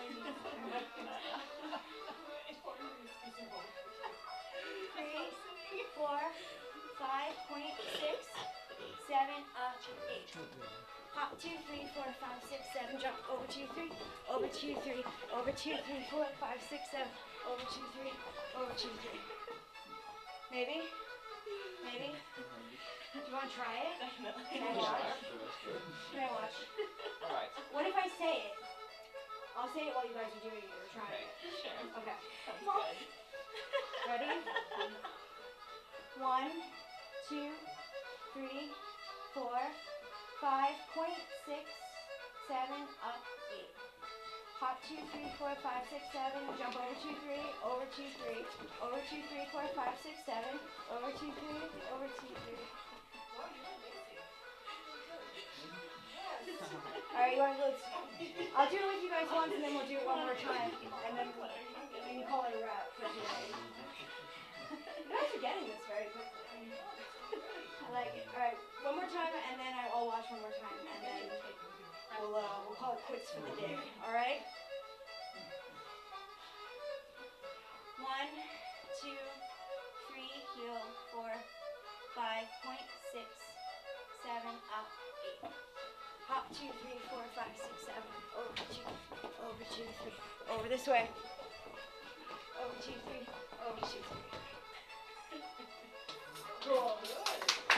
four, five, point six, seven, up, eight. Hop two, three, four, five, six, seven, jump over two, three, over two, three, over two, three, four, five, six, seven, over two, three, over two, three. Maybe? Maybe? Do you wanna try it? Can I watch? Can I watch? Alright. What if I say it? I'll say it while you guys are doing it or trying it. Sure. Okay. Good. Ready? One, two, three, four, five, point six, seven, up, eight. Hop two, three, four, five, six, seven, jump over two, three, over two, three, over two, three, four, five, six, seven, over two, three, over two, three. Alright, you want to let's I'll do it with you guys once and then we'll do it one more time. And then we can call it a wrap for today. You guys are getting this very quickly. I like it. Alright, one more time and then I'll watch one more time and then we'll, uh, we'll call it quits for the day. Alright? One, two, three, heel, four, five, point six, seven, up, eight. Hop two, three, four, five, six, seven. Over two, over two, three. Over this way. Over two, three. Over two, three. Cool.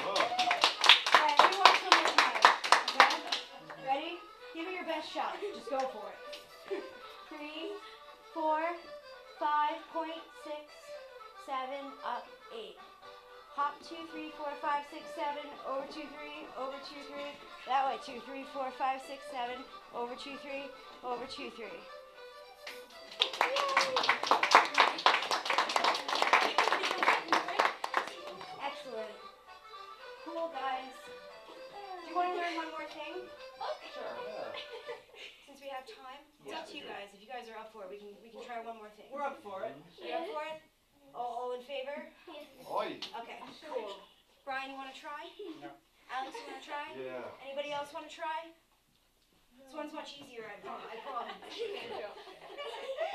Alright, let me watch one more? Ready? Give it your best shot. Just go for it. Three, four, five, point six, seven, up, eight. Hop two, three, four, five, six, seven, over two, three, over two, three. That way, two, three, four, five, six, seven, over two, three, over two, three. Else want to try? This one's much easier, I promise. I promise.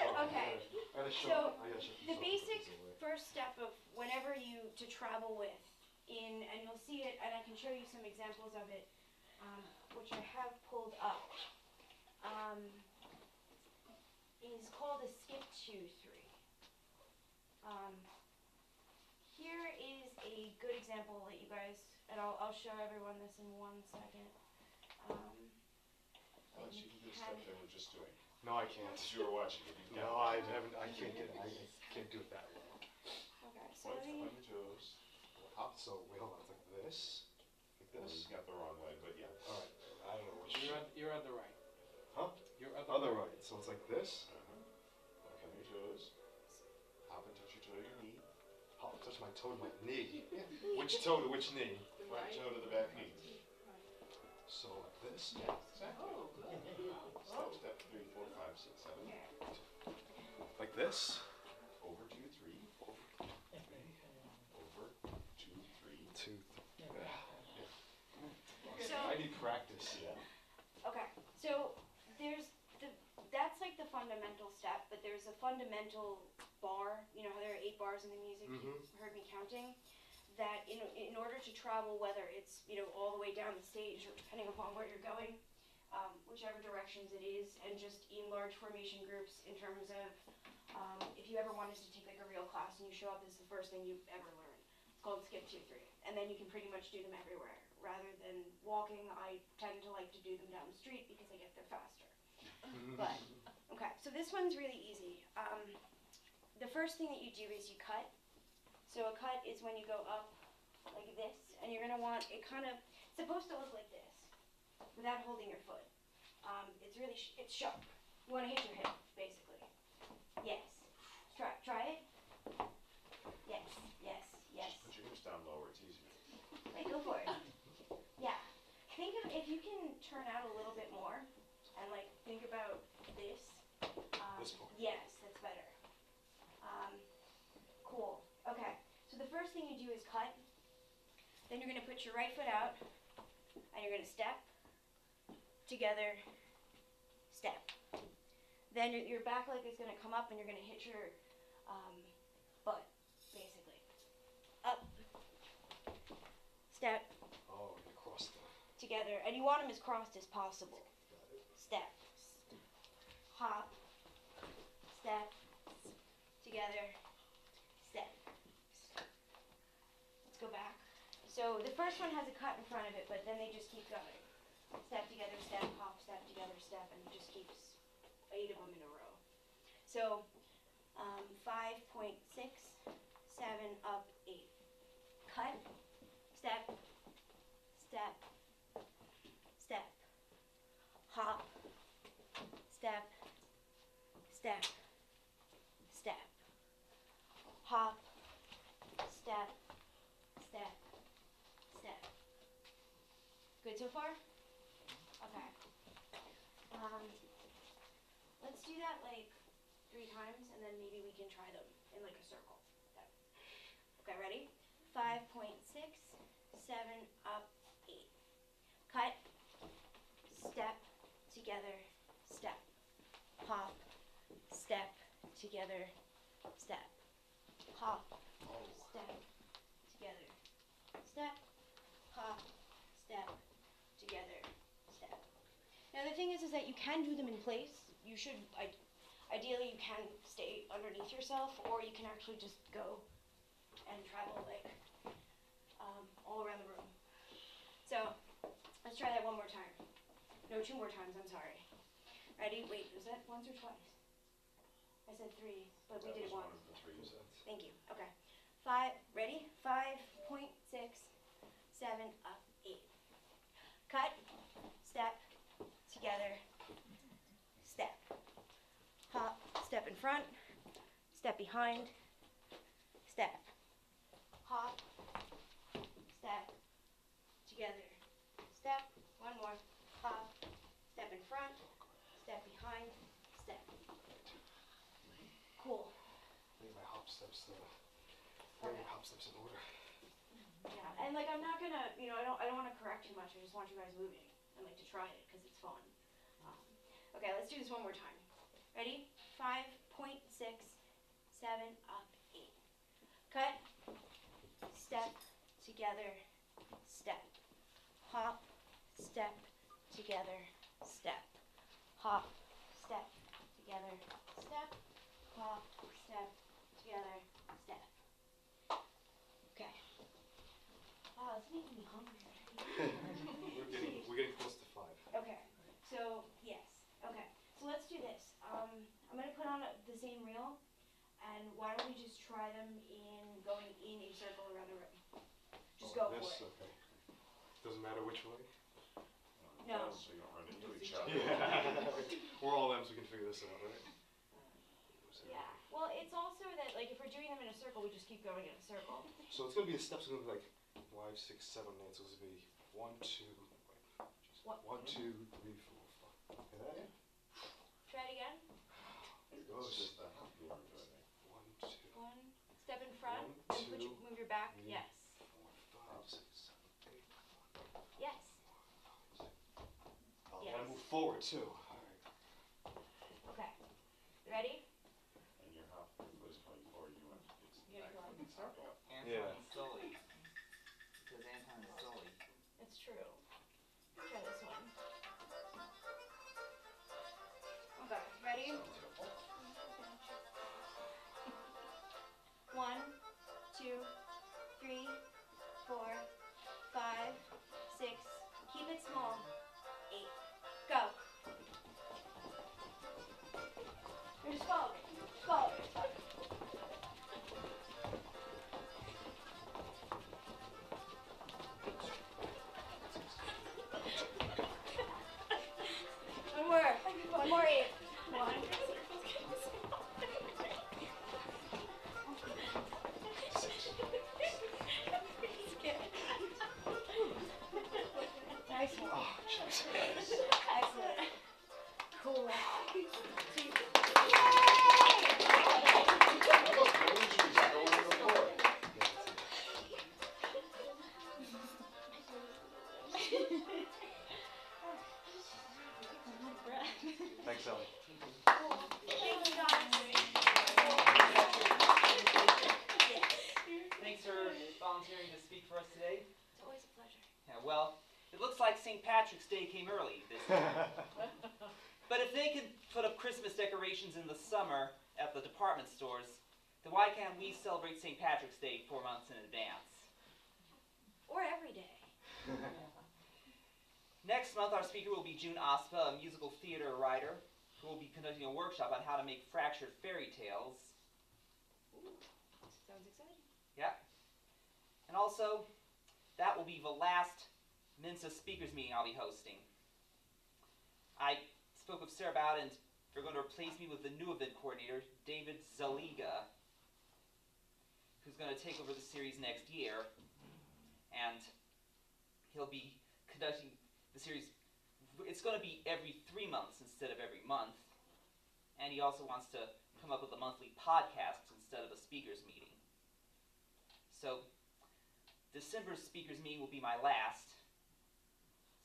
Oh, Okay. I gotta show. So, I gotta show the basic. First step of whenever you to travel with in, and you'll see it, and I can show you some examples of it, um, which I have pulled up, um, is called a skip two three. Um, here is a good example that you guys, and I'll, I'll show everyone this in one second. Um, Alex, you you can do the can- stuff they just doing. No, I can't. You were watching it. You can- No, I haven't, I can't get, I can't do it that way. Okay, so Point let me, on your toes. Up, so, wait, hold on, it's like this, like Well, this. you got the wrong way, but yeah. Alright, I don't know which. You're on, you're on the right. Huh? You're on the Other right, so it's like this, Uh-huh. Point on your toes. Hop and touch your toe to your knee. I'll touch my toe to my knee. Which toe to which knee? Front toe to the back knee. So like this? Exactly. Oh. Step, step, three, four, five, six, seven. Like this? Over two, three. Over two, three. Two. so. I need practice. Yeah. Okay, so there's the that's like the fundamental step, but there's a fundamental bar. You know how there are eight bars in the music. Mhm. You heard me counting. That in in order to travel, whether it's you know all the way down the stage or depending upon where you're going, um, whichever directions it is, and just in large formation groups in terms of um, if you ever wanted to take like a real class and you show up, this is the first thing you've ever learn. It's called skip two three, and then you can pretty much do them everywhere. Rather than walking, I tend to like to do them down the street because I get there faster. But okay, so this one's really easy. Um, the first thing that you do is you cut. So a cut is when you go up like this, and you're gonna want it kind of it's supposed to look like this without holding your foot. Um, it's really sh- it's sharp. You want to hit your hip basically. Yes. Try try it. Yes. Yes. Yes. Just put your hips down lower, it's easier. Right, go for it. Yeah. Think of if you can turn out a little bit more and like think about this. Um, This part. Yes, that's better. Um, cool. Okay. So the first thing you do is cut. Then you're gonna put your right foot out and you're gonna step together, step. Then your, back leg is gonna come up and you're gonna hit your um, butt, basically. Up, step, Oh, you cross the. together, and you want them as crossed as possible. Step, hop, step, together, step. Let's go back. So the first one has a cut in front of it, but then they just keep going. Step together, step, hop, step together, step, and it just keeps eight of them in a row. So um, five point six, seven, up, eight. Cut, step, step, step, hop, step, step, step, hop, step, step. Good so far? Okay. Um, let's do that like three times and then maybe we can try them in like a circle. Okay, ready? Five point six, seven, up, eight. Cut, step, together, step. Hop, step, together, step. Hop, step, together, step. Hop, step, together, step. Now the thing is, is that you can do them in place. You should, I, ideally, you can stay underneath yourself, or you can actually just go and travel like um, all around the room. So let's try that one more time. No, two more times. I'm sorry. Ready? Wait, was that once or twice? I said three, but we did once. one of the three. Thank you. Okay. Five. Ready? Five point six, seven. Cut. Step. Together. Step. Hop. Step in front. Step behind. Step. Hop. Step. Together. Step. One more. Hop. Step in front. Step behind. Step. Cool. I think my hop steps, uh, think my hop steps in order. Yeah, and like I'm not gonna, you know, I don't, I don't want to correct too much. I just want you guys moving and like to try it because it's fun. Um, okay, let's do this one more time. Ready? Five point six, seven, up, eight. Cut. step, together, step. Hop, step, together, step. Hop, step, together, step. Hop, step, together, step. Okay. Wow, it's making me hungry. We're getting, we're getting close to five. Okay, so, yes, okay, so let's do this. Um, I'm gonna put on a- the same reel, and why don't we just try them in, going in a circle around the room? Just Oh, go for it. Okay. Doesn't matter which way? No. So you don't run into each other. We're all M's, we can figure this out, right? Yeah, well, it's also that, like, if we're doing them in a circle, we just keep going in a circle. So it's gonna be, the steps are gonna be like five, six, seven, eight, so it's gonna be one, two, wait, jeez. What? one, two, three, four, five. Okay, that? Try it again. There it It's goes. just the hump you want to do, I think. One, two, One, step in front, One, and put your, two, move your back, three. yes, four, five, six, seven, eight, yes. five, six. Oh, gotta move forward too. Alright. Okay, ready? And your hump, your foot is coming forward, you want to get You gotta go in the circle. top, Yeah. and small. Eight. Go. Here's 12. legs. Speaker will be June Ospa, a musical theater writer, who will be conducting a workshop on how to make fractured fairy tales. Ooh, Sounds exciting. Yeah. And also, that will be the last Mensa speakers meeting I'll be hosting. I spoke with Sarah about and they're going to replace me with the new event coordinator, David Zaliga, who's going to take over the series next year. And he'll be conducting the series. It's going to be every three months instead of every month. And he also wants to come up with a monthly podcast instead of a speakers meeting. So, December's speakers meeting will be my last.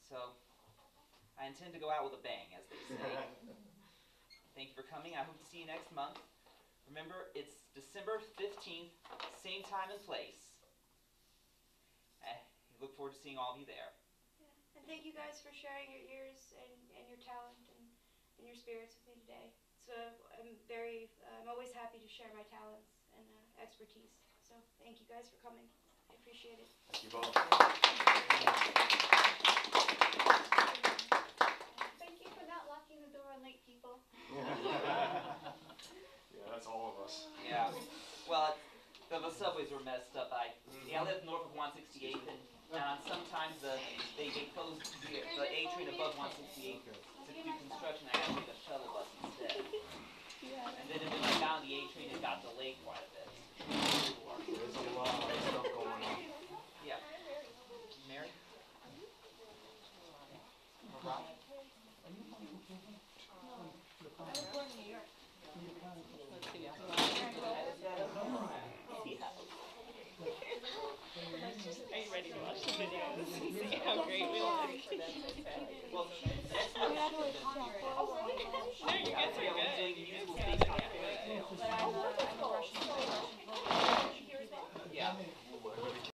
So, I intend to go out with a bang, as they say. Thank you for coming. I hope to see you next month. Remember, it's December 15th, same time and place. I look forward to seeing all of you there. And thank you guys for sharing your ears and, and your talent and, and your spirits with me today. So I'm very, I'm always happy to share my talents and uh, expertise. So thank you guys for coming. I appreciate it. Thank you both. Thank you for not locking the door on late people. Yeah, that's all of us. Yeah. Well, the, the subways were messed up. I, yeah, I live north of 168 and, and sometimes the, they, they closed the, the A train above 168th to do construction. I had to take a shuttle bus instead. And then when I found the A train, it got delayed quite a bit. There's a lot of stuff going on. Yeah. Mary? Mariah? Let's see. Are you ready to watch the videos? See how great we look. No, you guys are good. Oh, doing You guys things good.